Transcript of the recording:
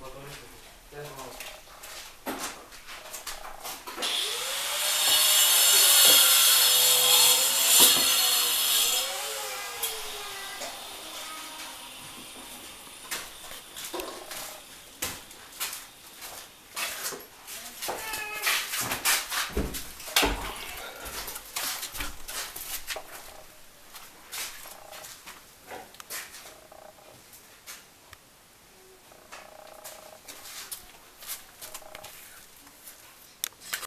Благодарю.